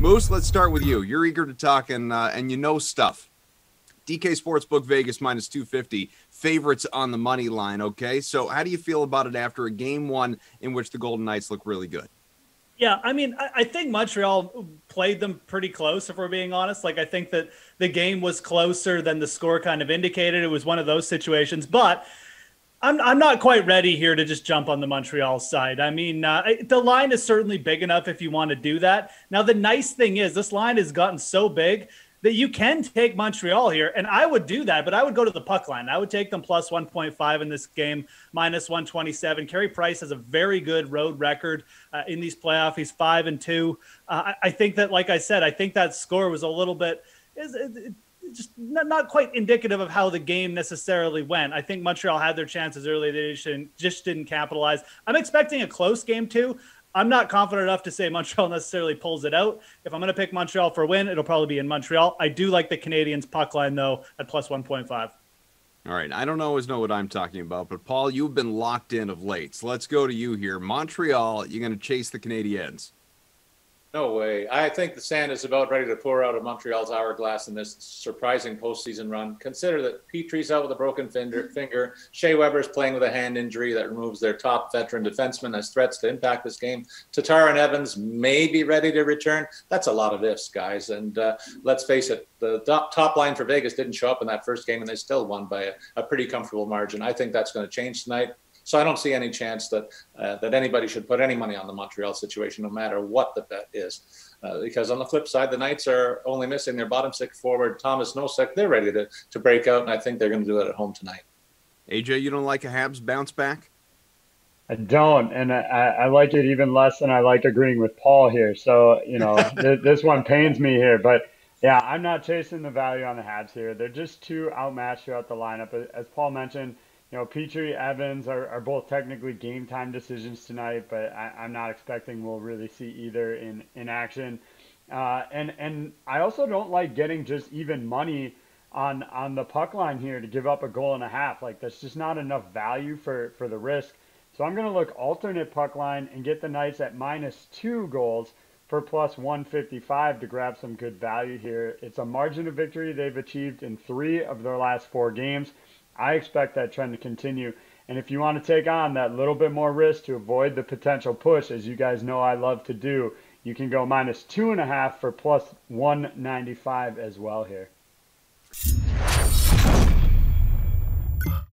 Moose, let's start with you. You're eager to talk and uh, and you know stuff. DK Sportsbook Vegas minus 250 favorites on the money line. Okay, so how do you feel about it after a game one in which the Golden Knights look really good? Yeah, I mean, I, think Montreal played them pretty close, if we're being honest. Like, I think that the game was closer than the score kind of indicated. It was one of those situations, but I'm, I'm not quite ready here to just jump on the Montreal side. I mean, uh, the line is certainly big enough if you want to do that. Now, the nice thing is, this line has gotten so big that you can take Montreal here, and I would do that, but I would go to the puck line. I would take them plus 1.5 in this game, minus 127. Carey Price has a very good road record uh, in these playoffs. He's five and two. Uh, I, I, think that, like I said, I think that score was a little bit. Is, just not, not quite indicative of how the game necessarily went. I think Montreal had their chances early. They just didn't, just didn't capitalize. I'm expecting a close game too. I'm not confident enough to say Montreal necessarily pulls it out. If I'm going to pick Montreal for a win, it'll probably be in Montreal. I do like the Canadiens puck line though at plus 1.5. All right, I don't always know what I'm talking about, but Paul, you've been locked in of late. So let's go to you here. Montreal, you're going to chase the Canadiens. No way. I think the sand is about ready to pour out of Montreal's hourglass in this surprising postseason run. Consider that Petry's out with a broken finger. Shea Weber is playing with a hand injury that removes their top veteran defenseman as threats to impact this game. Tatar and Evans may be ready to return. That's a lot of ifs, guys. And uh, let's face it, the top line for Vegas didn't show up in that first game, and they still won by a, a pretty comfortable margin. I think that's going to change tonight. So I don't see any chance that uh, that anybody should put any money on the Montreal situation, no matter what the bet is. Uh, because on the flip side, the Knights are only missing their bottom six forward, Thomas Nosek. They're ready to, to break out, and I think they're going to do it at home tonight. AJ, you don't like a Habs bounce back? I don't, and I, I like it even less than I like agreeing with Paul here. So you know, th- this one pains me here, but yeah, I'm not chasing the value on the Habs here. They're just too outmatched throughout the lineup. As Paul mentioned, you know, Petry, Evans are, are both technically game time decisions tonight, but I, am not expecting we'll really see either in, in action. Uh, and and I also don't like getting just even money on on the puck line here to give up a goal and a half. Like that's just not enough value for for the risk. So I'm going to look alternate puck line and get the Knights at minus two goals for plus 155 to grab some good value here. It's a margin of victory they've achieved in three of their last four games. I expect that trend to continue. And if you want to take on that little bit more risk to avoid the potential push, as you guys know I love to do, you can go minus two and a half for plus 195 as well here.